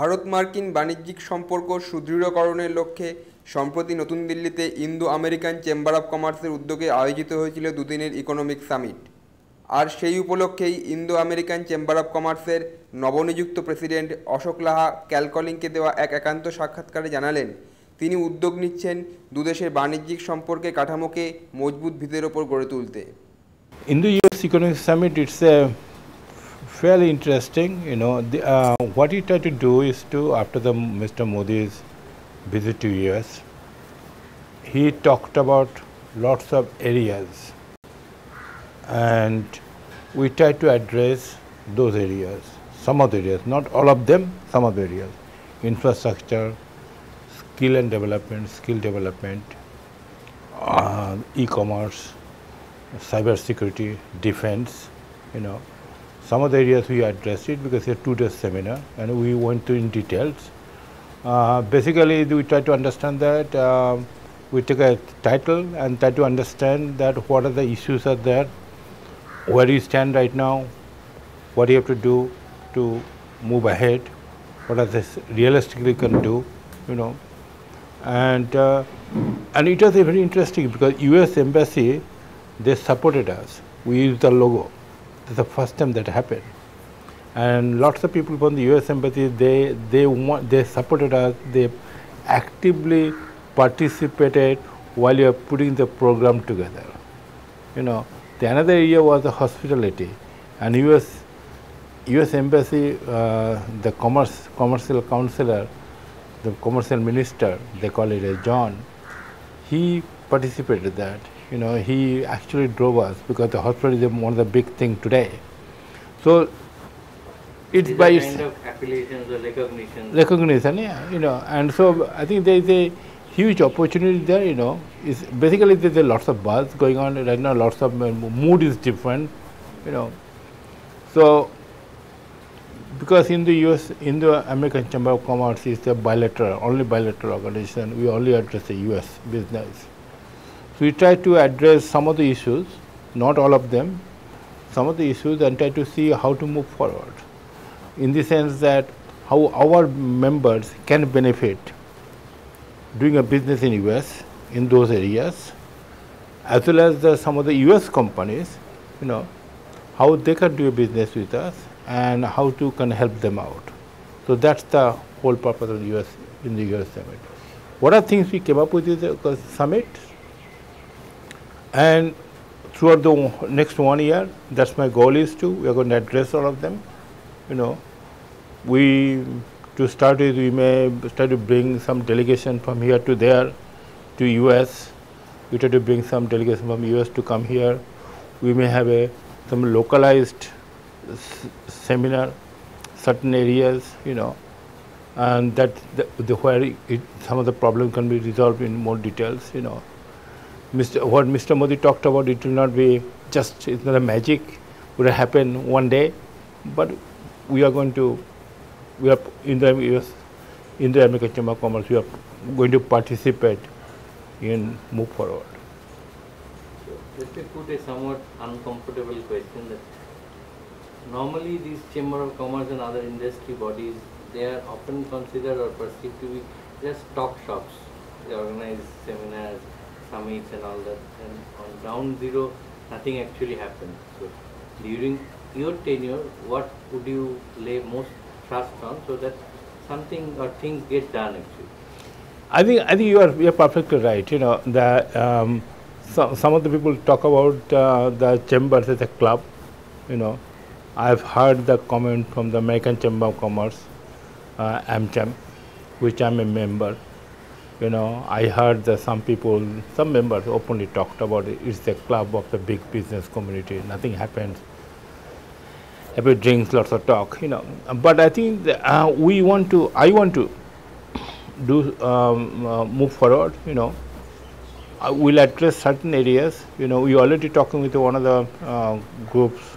ভারত মার্কিন বাণিজ্যিক সম্পর্ক সুদৃঢ়করণের লক্ষ্যে সম্প্রতি নতুন দিল্লিতে ইন্দো আমেরিকান চেম্বার অব কমার্সের উদ্যোগে আয়োজিত হয়েছিল দুদিনের ইকোনমিক সামিট। আর সেই উপলক্ষেই ইন্দো আমেরিকান চেম্বার অব কমার্সের নবনিযুক্ত প্রেসিডেন্ট অশোক লাহা ক্যালকলিংকে দেওয়া এক একান্ত সাক্ষাৎকারে জানালেন তিনি উদ্যোগ নিচ্ছেন দুদেশের বাণিজ্যিক সম্পর্কে কাঠামোকে মজবুত ভিতের ওপর গড়ে তুলতে। Indo-US Economic Summit, it's uh, fairly interesting. You know, the, uh, what he tried to do is to, after the Mr. Modi's visit to US, he talked about lots of areas, and we tried to address those areas, some of the areas, not all of them, some of the areas, infrastructure, skill and development, skill development, uh, e-commerce, cyber security, defense, you know. Some of the areas we addressed it because it's a two-day seminar and we went to in details. Uh, basically, we try to understand that uh, we take a title and try to understand that what are the issues are there, where you stand right now, what you have to do to move ahead, what are the realistically can do, you know. And, uh, and it was very interesting because US Embassy, they supported us. We used the logo. The first time that happened. And lots of people from the US Embassy, they, they, want, they supported us. They actively participated while you are putting the program together. You know, the another area was the hospitality. And US, US Embassy, uh, the commerce, commercial counselor, the commercial minister, they call it as John, he participated that. You know, he actually drove us because the hospital is one of the big thing today. So it's These by its kind of appellations or recognition. recognition, yeah, you know, and so I think there is a huge opportunity there, you know. It's basically there's a lots of buzz going on right now, lots of uh, mood is different, you know. So because in the US, in the American Chamber of Commerce is a bilateral, only bilateral organization, we only address the US business. So we try to address some of the issues, not all of them, some of the issues and try to see how to move forward. In the sense that how our members can benefit doing a business in US in those areas, as well as the, some of the US companies, you know, how they can do a business with us and how to can help them out. So that's the whole purpose of the US in the US summit. What are things we came up with in the summit? And throughout the next one year, that's my goal is to, we are going to address all of them. You know, we, to start with, we may start to bring some delegation from here to there, to US. We try to bring some delegation from US to come here. We may have a, some localized seminar, certain areas, you know, and that the, the where it, some of the problem can be resolved in more details, you know. Mr. What Mr. Modi talked about, it will not be just, it's not a magic, would happen one day, but we are going to, we are in the US, in the American Chamber of Commerce, we are going to participate in move forward. Let me put a somewhat uncomfortable question that normally these Chamber of Commerce and other industry bodies, they are often considered or perceived to be just talk shops. They organize seminars, summits and all that. And on ground zero, nothing actually happens. So during your tenure, what would you lay most trust on so that something or things get done actually? I think I think you are you are perfectly right. You know that um, some some of the people talk about uh, the chambers as a club. You know, I've heard the comment from the American Chamber of Commerce, uh, AmCham, which I'm a member. You know, I heard that some people, some members openly talked about it. It's a club of the big business community. Nothing happens. Every drinks, lots of talk. You know, but I think uh, we want to. I want to do um, uh, move forward you know we'll address certain areas you know we already talking with one of the uh, groups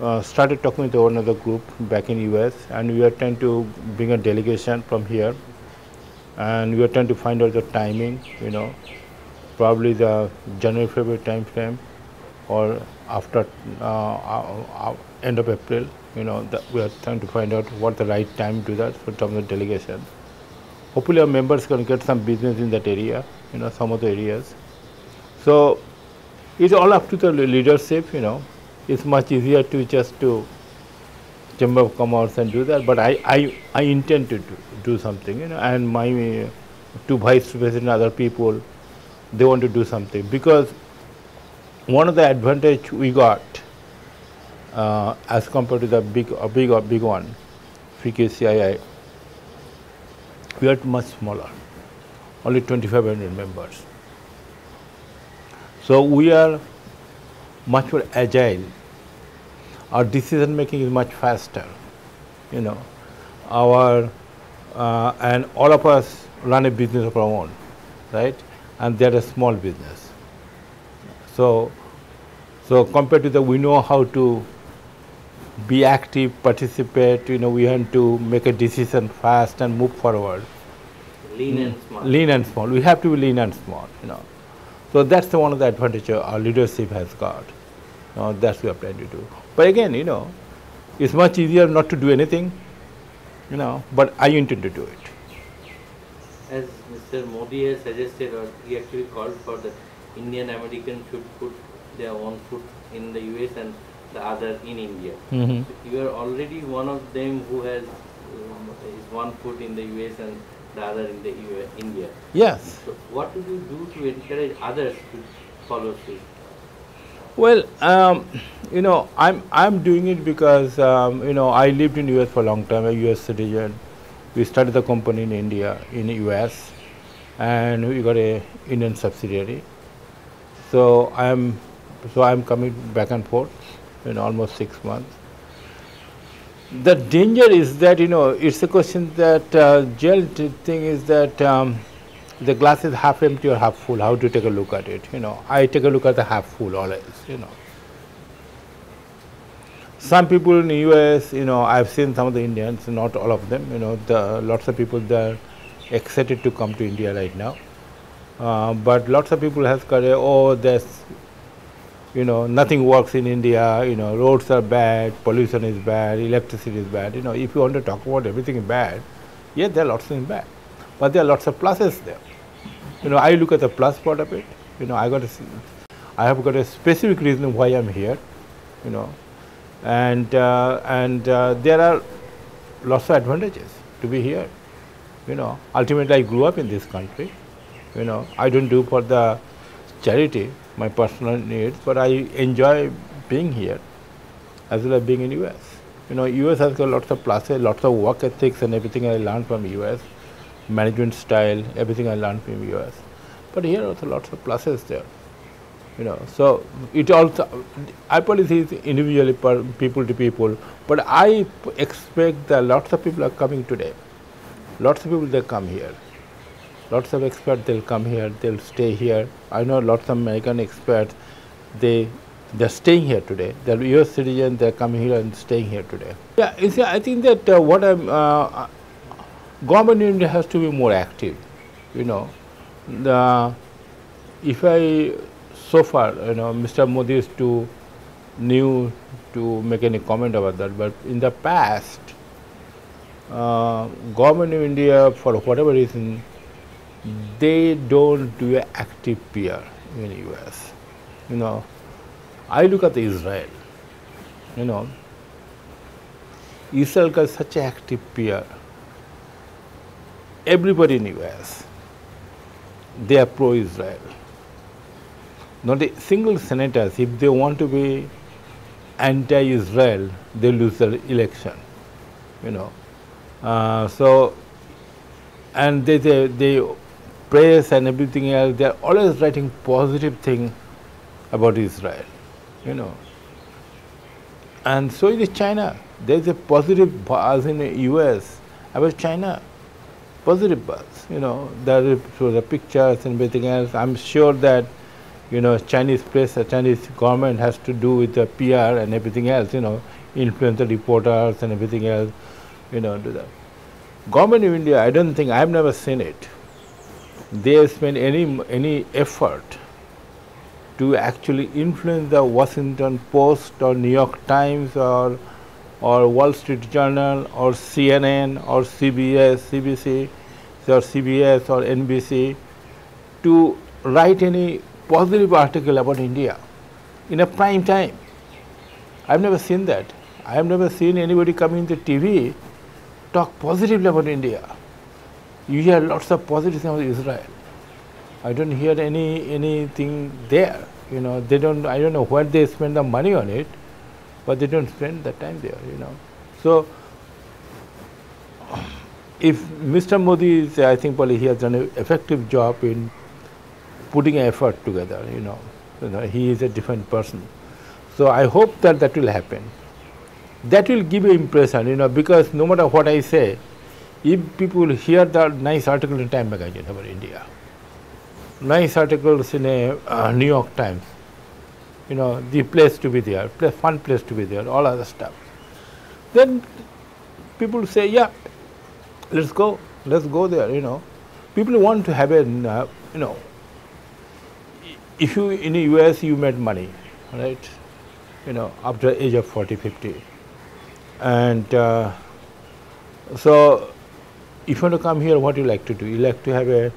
uh, started talking with one of the group back in us and we are trying to bring a delegation from here and we are trying to find out the timing you know probably the january february time frame or after uh, uh, uh, end of April. You know, that we are trying to find out what the right time to that for terms of delegation. Hopefully, our members can get some business in that area. You know, some of the areas. So, it's all up to the leadership. You know, it's much easier to just to Chamber of Commerce and do that. But I, I, I intend to do, do something, you know, and my uh, two vice president, other people, they want to do something. Because one of the advantage we got uh, as compared to the big, a big, a big one, FICCI, we are much smaller, only 2,500 members. So we are much more agile. Our decision making is much faster you know. Our uh, and all of us run a business of our own right? And they're a small business. So so compared to that, we know how to be active participate you know we have to make a decision fast and move forward. Lean and small. lean and small. We have to be lean and small you know. So that's the one of the advantage our leadership has got. Uh, that's what we are planning to do. But again, you know, it's much easier not to do anything, you know, but I intend to do it. As Mr. Modi has suggested, or he actually called for that Indian Americans should put their own foot in the US and the other in India. Mhm. So you are already one of them who has um, is one foot in the US and the other in the US, India. Yes. So what do you do to encourage others to follow suit? Well, um, you know, I'm I'm doing it because um, you know I lived in US for a long time, a US citizen. We started the company in India, in US, and we got a Indian subsidiary. So I'm so I'm coming back and forth in almost six months. The danger is that you know it's a question that uh, t- thing is that. Um, the glass is half empty or half full. How to take a look at it? You know, I take a look at the half full always. You know, some people in the U.S. You know, I've seen some of the Indians, not all of them. You know, the lots of people that are excited to come to India right now, uh, but lots of people have said, oh, there's you know nothing works in India. You know, roads are bad, pollution is bad, electricity is bad. You know, if you want to talk about everything bad, yes, there are lots of things bad, but there are lots of pluses there you know, I look at the plus part of it. You know, I got a, I have got a specific reason why I'm here. You know, and uh, and uh, there are lots of advantages to be here. You know, ultimately I grew up in this country. You know, I don't do for the charity, my personal needs, but I enjoy being here, as well as being in US. You know, US has got lots of pluses, lots of work ethics and everything I learned from US management style, everything I learned from US. But here also lots of pluses there. You know, so it also I policy is individually per people to people, but I expect that lots of people are coming today. Lots of people they come here. Lots of experts they'll come here, they'll stay here. I know lots of American experts, they they're staying here today. They're US citizens, they're coming here and staying here today. Yeah, you see, I think that uh, what I'm uh, government in India has to be more active. You know, the if I so far you know Mr. Modi is too new to make any comment about that, but in the past, uh, government of India for whatever reason they don't do an active PR in the US. You know, I look at Israel. You know, Israel is such an active PR everybody in US, they are pro-Israel. Not a single senators, if they want to be anti-Israel, they lose the election. You know, uh, so and they, they they press and everything else. They are always writing positive thing about Israel. You know, and so is China. There is a positive buzz in the US about China positive buzz. You know, there so the pictures and everything else. I'm sure that you know Chinese press, the Chinese government has to do with the PR and everything else. You know, influence the reporters and everything else. You know, do that. Government of India, I don't think I've never seen it. They spend any any effort to actually influence the Washington Post or New York Times or or Wall Street Journal or CNN or CBS, CBC or CBS or NBC to write any positive article about India in a prime time. I've never seen that. I have never seen anybody coming to TV talk positively about India. You hear lots of positive things about Israel. I don't hear any anything there. You know, they don't. I don't know where they spend the money on it, but they don't spend the time there. You know, so if Mr. Modi is, I think, probably he has done an effective job in putting effort together. You know, you know, he is a different person. So I hope that that will happen. That will give you impression, you know, because no matter what I say, if people hear the nice article in Time magazine about India, nice articles in a uh, New York Times, you know, the place to be there, place, fun place to be there, all other stuff. Then people say, yeah, let's go, let's go there, you know. People want to have a, uh, you know, if you in the US you made money, right, you know, after age of 40, 50. And uh, so if you want to come here, what you like to do? You like to have a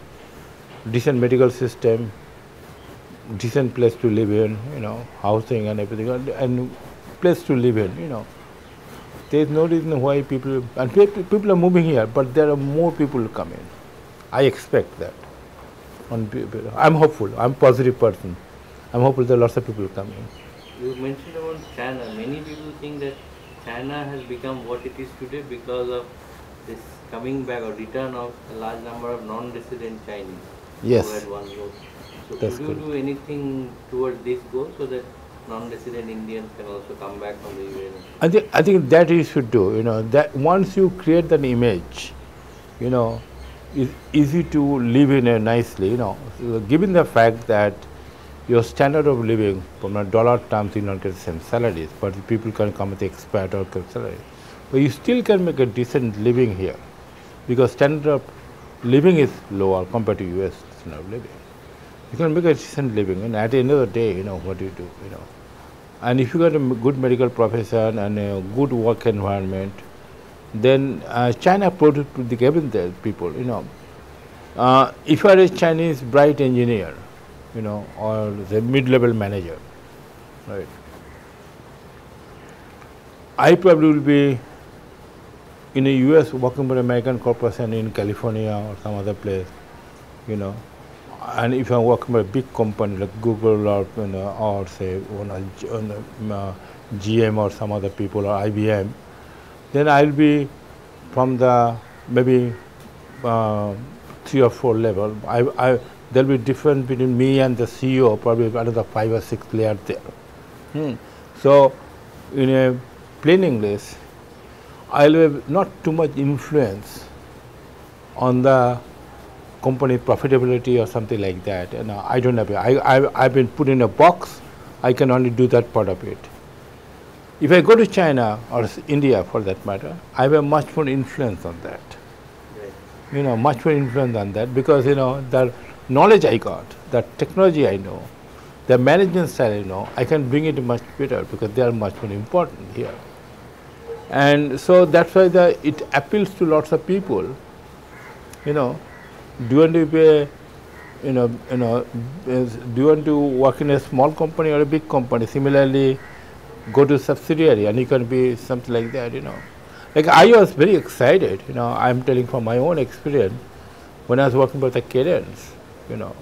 decent medical system, decent place to live in, you know, housing and everything, and, place to live in, you know. There is no reason why people, and people are moving here, but there are more people coming. I expect that. I'm hopeful, I'm positive person. I'm hopeful there are lots of people coming. You mentioned about China. Many people think that China has become what it is today because of this coming back or return of a large number of non-resident Chinese yes. Who had one vote. So That's could you good. do anything towards this goal so that non-resident Indians can also come back from the UN? I think I think that you should do. You know that once you create that image, you know, it's easy to live in a nicely. You know, So given the fact that your standard of living from a dollar terms you not get the same salaries, but people can come with expat or salaries, but you still can make a decent living here because standard of living is lower compared to U.S. standard of living. You can make a decent living, and at the end of the day, you know what do you do, you know. And if you got a good medical profession and a good work environment, then uh, China produced to the given the people, you know. Uh, if you are a Chinese bright engineer, you know, or the mid-level manager, right? I probably will be in a US working for an American corporation in California or some other place, you know. And if I'm working for a big company like Google or you know, or say on a, G- on a, uh, GM or some other people or IBM, then I'll be from the maybe uh, three or four level. I, I, there'll be difference between me and the CEO, probably another five or six layers there. Hmm. So, in a plain English, I'll have not too much influence on the company profitability or something like that. And uh, I don't have. it. I, I I've been put in a box. I can only do that part of it. If I go to China or India, for that matter, I have a much more influence on that. You know, much more influence on that because you know the knowledge I got, the technology I know, the management style I know, I can bring it much better because they are much more important here. And so that's why the, it appeals to lots of people. You know, do you want to be you know, you know, do you want to work in a small company or a big company? Similarly, go to subsidiary and you can be something like that. You know, like I was very excited. You know, I'm telling from my own experience when I was working for the Cadence. You know,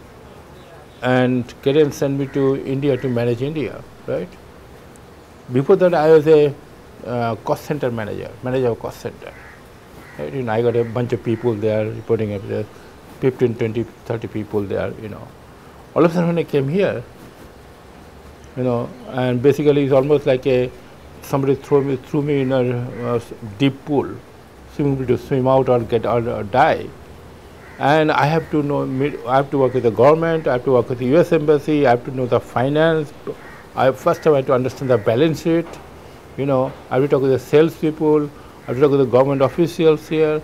and Cadence sent me to India to manage India, right? Before that, I was a uh, cost center manager, manager of cost center. Right? You know, I got a bunch of people there reporting up there, 15, 20, 30 people there, you know. All of a sudden when I came here, you know, and basically it's almost like a, somebody threw me, threw me in a deep pool, swimming to swim out or get out or die. And I have to know, I have to work with the government, I have to work with the US Embassy, I have to know the finance. I first I have to understand the balance sheet, you know, I have to talk with the sales people, I have to talk with the government officials here,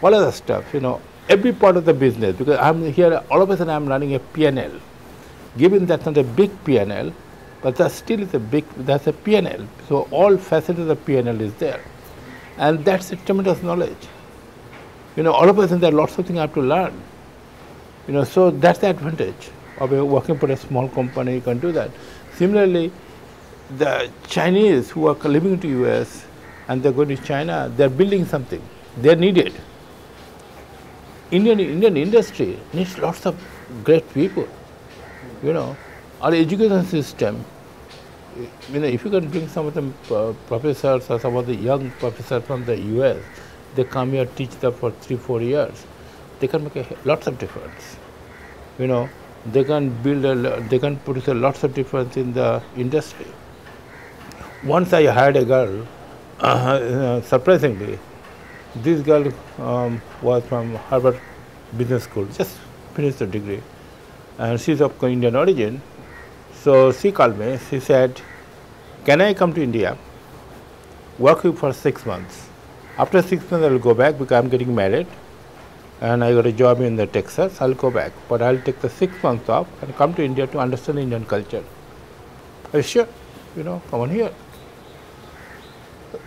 all of the stuff, you know, every part of the business because I'm here, all of a sudden I'm running a P&L. given that's not a big PNL, but that still is a big, that's a PNL. So all facets of the PNL is there. And that's a tremendous knowledge. You know, all of a sudden there are lots of things I have to learn. You know, so that's the advantage of working for a small company, you can do that. Similarly, the Chinese who are living to US and they're going to China, they're building something. They're needed. Indian Indian industry needs lots of great people. You know, our education system. You know, if you can bring some of the uh, professors or some of the young professors from the U.S., they come here teach them for three four years, they can make a, lots of difference. You know, they can build a, they can produce a lots of difference in the industry. Once I hired a girl, uh, surprisingly, this girl um, was from Harvard Business School, just finished the degree, and she's of Indian origin. So she called me. She said, "Can I come to India, work with for six months? After six months, I will go back because I'm getting married, and I got a job in the Texas. I'll go back, but I'll take the six months off and come to India to understand Indian culture." I said, "Sure, you know, come on here."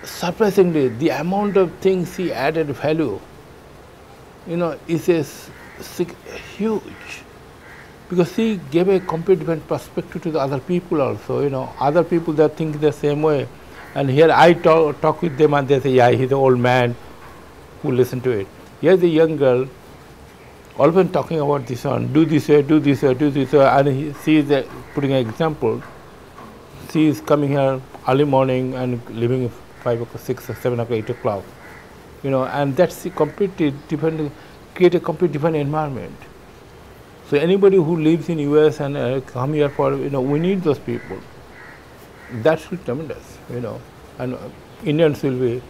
Surprisingly, the amount of things he added value, you know, is a huge. Because he gave a completely perspective to the other people also, you know, other people that think the same way. And here I talk, talk with them and they say, yeah, he's an old man who listen to it. Here's a young girl, always talking about this one, do this way, do this way, do this way, and he, she is uh, putting an example. She is coming here early morning and living 5 o'clock, 6 or 7 o'clock, 8 o'clock. You know, and that's completely different, create a completely different environment. So anybody who lives in US and uh, come here for, you know, we need those people. That's tremendous, you know, and uh, Indians will be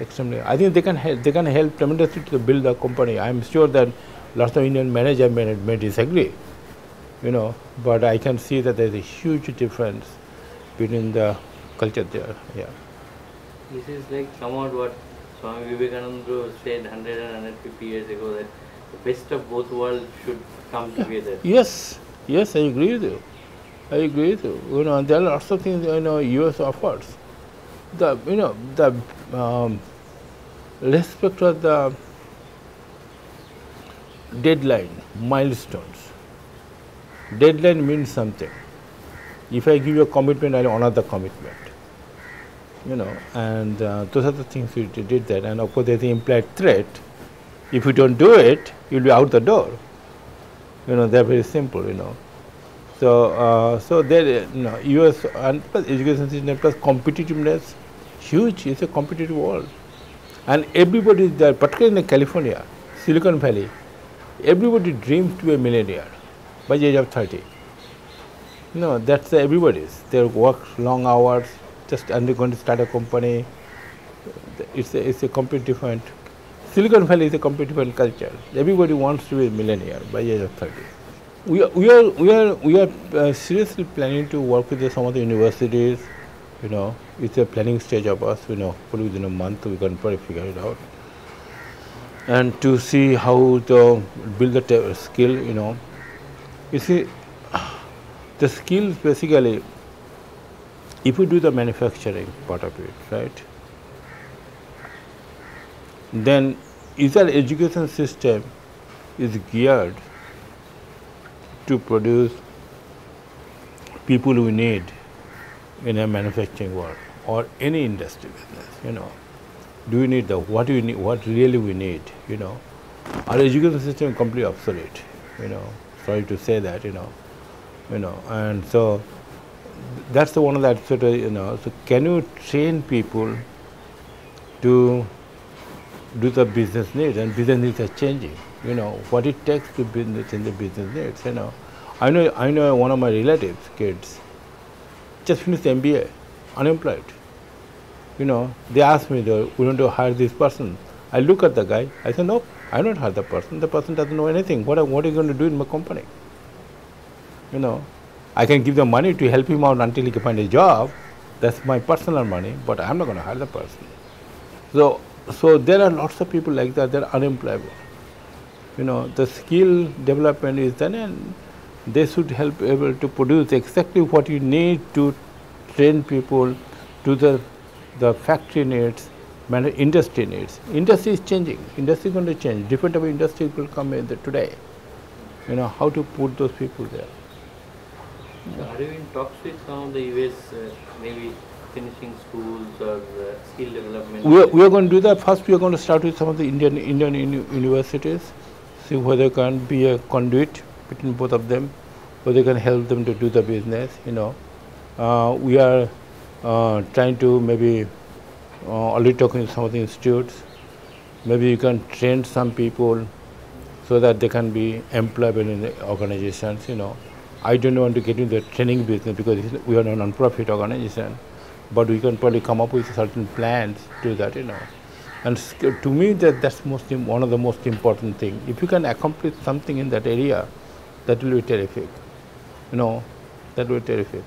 extremely, I think they can help, they can help tremendously to build the company. I'm sure that lots of Indian managers may, may disagree, you know, but I can see that there's a huge difference between the culture there, yeah. This is like somewhat what Swami Vivekananda said 100 and 150 years ago that the best of both worlds should come together. Yes, yes, I agree with you. I agree with you. You know, there are lots of things you know US offers. The you know the um, respect of the deadline, milestones. Deadline means something. If I give you a commitment, I honor the commitment you know, and uh, those are the things we did that. And of course, there's the implied threat. If you don't do it, you'll be out the door. You know, they're very simple, you know. So, uh, so there, you know, U.S. and plus education system plus competitiveness, huge. It's a competitive world, and everybody there, particularly in California, Silicon Valley. Everybody dreams to be a millionaire by the age of 30. You know, that's everybody's. They work long hours, just they're going to start a company. It's a, it's a completely different. Silicon Valley is a completely different culture. Everybody wants to be a millionaire by age of 30. We are, we are, we are, we are uh, seriously planning to work with the, some of the universities. You know, it's a planning stage of us. You know, hopefully within a month we can probably figure it out. And to see how to build the skill, you know. You see, the skills basically if we do the manufacturing part of it, right, then is our education system is geared to produce people we need in a manufacturing world or any industry business, you know. Do we need the what do we need what really we need, you know. Our education system is completely obsolete, you know. Sorry to say that, you know. You know, and so that's the one of that sort of you know. So can you train people to do the business needs and business needs are changing. You know what it takes to business in the business needs. You know, I know I know one of my relatives kids just finished MBA, unemployed. You know, they asked me, we want to hire this person. I look at the guy. I said, no, I don't hire the person. The person doesn't know anything. What, what are you going to do in my company? You know, I can give the money to help him out until he can find a job. That's my personal money, but I'm not going to hire the person. So, so there are lots of people like that. They're unemployable. You know, the skill development is done, and they should help able to produce exactly what you need to train people to the the factory needs, industry needs. Industry is changing. Industry is going to change. Different type of industry will come in the today. You know how to put those people there. So are you in talks with some of the US, uh, maybe finishing schools or uh, skill development? We are, we are going to do that. First, we are going to start with some of the Indian Indian uni- universities, see whether can be a conduit between both of them, whether they can help them to do the business. You know, uh, we are uh, trying to maybe uh, already talking to some of the institutes. Maybe you can train some people so that they can be employable in the organizations. You know, I don't want to get into the training business because we are a non-profit organization, but we can probably come up with certain plans to that. You know, and to me that that's most one of the most important thing. If you can accomplish something in that area, that will be terrific. You know, that will be terrific.